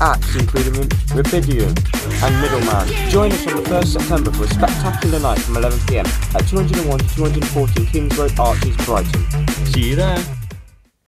acts including Rubidium and Middleman. Join us on the 1st September for a spectacular night from 11pm at 201 to 214 Kings Road Arches, Brighton. See you there.